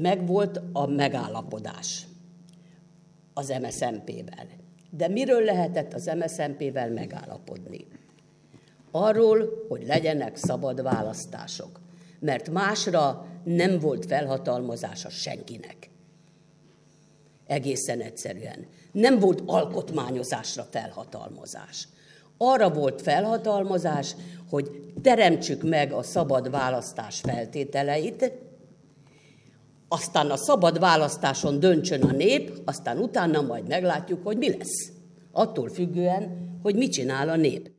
megvolt a megállapodás az MSZMP-vel. De miről lehetett az MSZMP-vel megállapodni? Arról, hogy legyenek szabad választások. Mert másra nem volt felhatalmazása senkinek. Egészen egyszerűen. Nem volt alkotmányozásra felhatalmazás. Arra volt felhatalmazás, hogy teremtsük meg a szabad választás feltételeit, aztán a szabad választáson döntsön a nép, aztán utána majd meglátjuk, hogy mi lesz. Attól függően, hogy mit csinál a nép.